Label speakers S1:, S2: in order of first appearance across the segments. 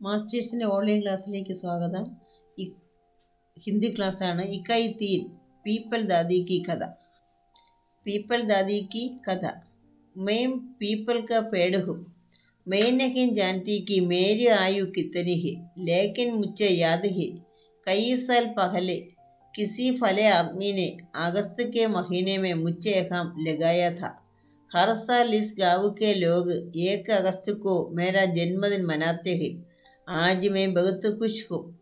S1: മാസ്റ്റേഴ്സിൻ്റെ online ക്ലാസ്സിലേക്ക് സ്വാഗതം E- Hindi ക്ലാസ്സാണ് ഇക്കൈ തീൻ പീപ്പൽ ദാദി की കഥ पीपल दादी की कथा मैं पीपल का पेड़ हूँ मैं नहीं जानती कि मेरी आयु कितनी है लेकिन मुझे याद है कई साल पहले किसी फले आदमी ने अगस्त के महीने में मुझे यहाँ लगाया था हर साल इस गांव के लोग एक अगस्त को मेरा जन्मदिन मनाते हैं ആജ് മേ ബഹത്ത് കുഷ്കു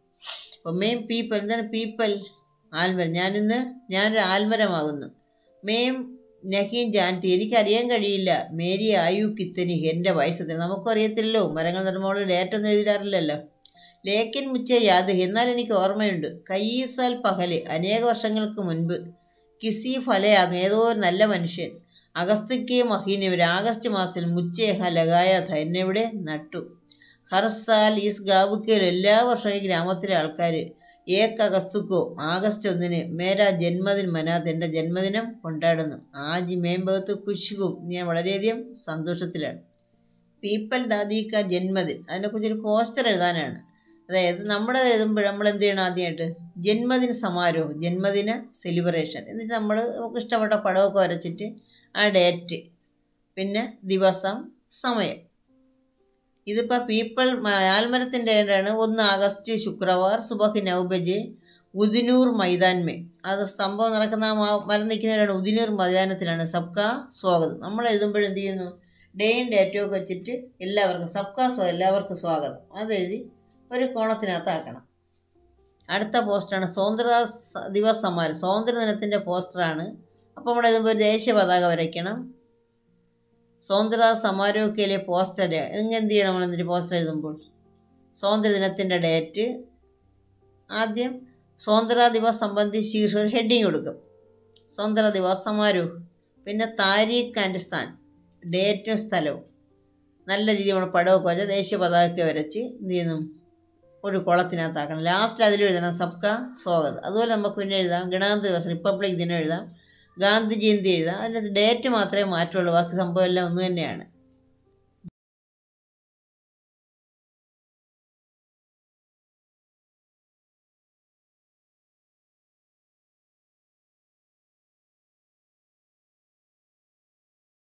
S1: ഒമേം പീപ്പൽ എന്താണ് പീപ്പൽ? ആൽമരം ഞാനിന്ന് ഞാനൊരു ആൽമരമാകുന്നു മേം നഹീൻ ജാൻതി എനിക്കറിയാൻ കഴിയില്ല. മേരി ആയു കിത്തനി എന്റെ വയസ്സ് നമുക്കറിയത്തില്ലല്ലോ. മരങ്ങൾ മരങ്ങൾ നിർമ്മോൾ ഡേറ്റൊന്നും എഴുതിടാറില്ലല്ലോ. ലേക്കൻ മുച്ച യാദ് എന്നാൽ എനിക്ക് ഓർമ്മയുണ്ട്. കയ്യീസാൽ പഹൽ അനേക വർഷങ്ങൾക്ക് മുൻപ് കിസി ഫലയാദ് ഏതോ ഒരു നല്ല മനുഷ്യൻ. അഗസ്തിക്ക് മഹീനവർ ആഗസ്റ്റ് മാസത്തിൽ മുച്ചേഹ ലഗായ എന്നെവിടെ നട്ടു. ഹർസാൽ ഈസ് ഗാവുക്കയിൽ എല്ലാ വർഷവും ഈ ഗ്രാമത്തിലെ ആൾക്കാർ ഏക്ക് അഗസ്തുക്കോ ആഗസ്റ്റ് ഒന്നിന് മേരാ ജന്മദിൻ മനാത്ത് എന്റെ ജന്മദിനം കൊണ്ടാടുന്നു. ആജ് മേമ്പകത്ത് കുശുകും. ഞാൻ വളരെയധികം സന്തോഷത്തിലാണ്. പീപ്പൽ ദാദിക്ക ജന്മദിൻ. അതിനെക്കുറിച്ചൊരു പോസ്റ്റർ എഴുതാനാണ്. അതായത് നമ്മൾ എഴുതുമ്പോൾ നമ്മൾ എന്ത് ചെയ്യണം ആദ്യമായിട്ട്? ജന്മദിന സമാരോഹം ജന്മദിന സെലിബ്രേഷൻ. എന്നിട്ട് നമ്മൾ നമുക്ക് ഇഷ്ടപ്പെട്ട പടമൊക്കെ വരച്ചിട്ട് ആ ഡേറ്റ് പിന്നെ ദിവസം സമയം. ഇതിപ്പോൾ പീപ്പിൾ ആൽമരത്തിന്റെ ആണ് ഒന്ന് ആഗസ്റ്റ് ശുക്രവാർ സുബഹ് നൗബജ് ഉദിനൂർ മൈതാൻമേ. അത് സ്തംഭം നടക്കുന്ന മരം നിൽക്കുന്നവരാണ് ഉദിനൂർ മൈതാനത്തിലാണ്. സബ്കാ സ്വാഗതം. നമ്മൾ എഴുതുമ്പോൾ എന്ത് ചെയ്യുന്നു? ഡേയും ഡേറ്റും ഒക്കെ വെച്ചിട്ട് എല്ലാവർക്കും സബ്കാ സ്വാ എല്ലാവർക്കും സ്വാഗതം. അതെഴുതി ഒരു കോണത്തിനകത്താക്കണം അടുത്ത പോസ്റ്ററാണ് സ്വാതന്ത്ര്യ ദിവസ് സമ്മാനം സ്വാതന്ത്ര്യ ദിനത്തിന്റെ പോസ്റ്ററാണ്. അപ്പോൾ നമ്മൾ എഴുതുമ്പോൾ ഒരു ദേശീയ പതാക വരയ്ക്കണം. സ്വാതന്ത്ര്യ സമാരോഹത്തിലെ പോസ്റ്റർ എന്ത് ചെയ്യണം നമ്മൾ എന്നിട്ട് പോസ്റ്റർ എഴുതുമ്പോൾ? സ്വാതന്ത്ര്യ ദിനത്തിന്റെ ഡേറ്റ് ആദ്യം സ്വാതന്ത്ര്യ ദിവസ് സംബന്ധിച്ച് ശീർഷം ഒരു ഹെഡിങ് കൊടുക്കും. സ്വാതന്ത്ര്യ ദിവസ് സമാരോഹ് പിന്നെ താരീഖ് ആൻഡ് സ്ഥാൻ ഡേറ്റും സ്ഥലവും. നല്ല രീതിയിൽ നമ്മൾ പടമൊക്കെ വരച്ച് ദേശീയ പതാകയൊക്കെ വരച്ച് എന്ത് ചെയ്യുന്നു? ഒരു കുളത്തിനകത്താക്കണം. ലാസ്റ്റ് അതിൽ എഴുതണം സബ്ക സ്വാഗതം. അതുപോലെ നമുക്ക് പിന്നെ എഴുതാം ഗണതന്ത്ര ദിവസം റിപ്പബ്ലിക് ദിനം എഴുതാം. ഗാന്ധി ജയന്തി എഴുതാം അതിനകത്ത് ഡേറ്റ് മാത്രമേ മാറ്റുള്ളൂ. ബാക്കി സംഭവം എല്ലാം ഒന്ന് തന്നെയാണ്.